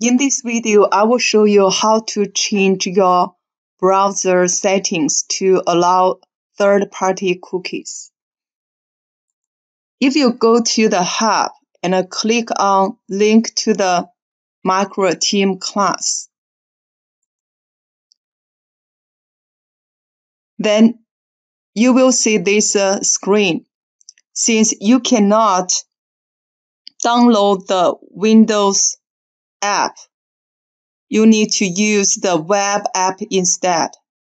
In this video, I will show you how to change your browser settings to allow third-party cookies. If you go to the hub and click on link to the micro team class, then you will see this uh, screen. Since you cannot download the Windows app, you need to use the web app instead.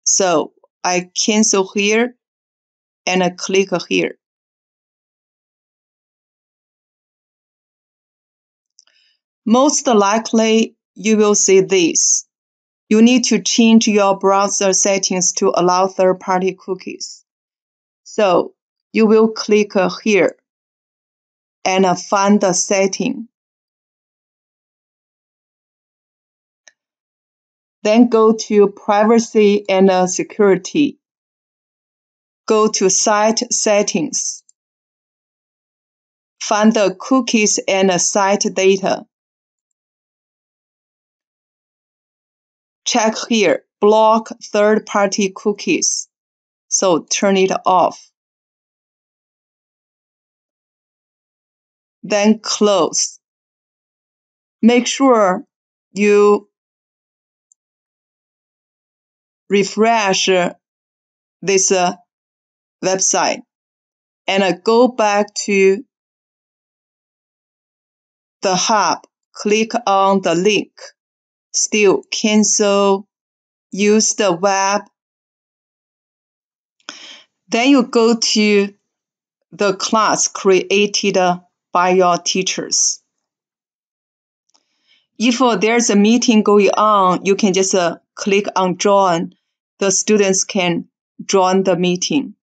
So I cancel here and I click here. Most likely you will see this. You need to change your browser settings to allow third-party cookies. So you will click here and find the setting. Then go to privacy and uh, security. Go to site settings. Find the cookies and site data. Check here, block third-party cookies. So turn it off. Then close. Make sure you refresh this uh, website and uh, go back to the hub, click on the link, still cancel, use the web. Then you go to the class created by your teachers. If uh, there's a meeting going on, you can just uh, click on join. The students can join the meeting.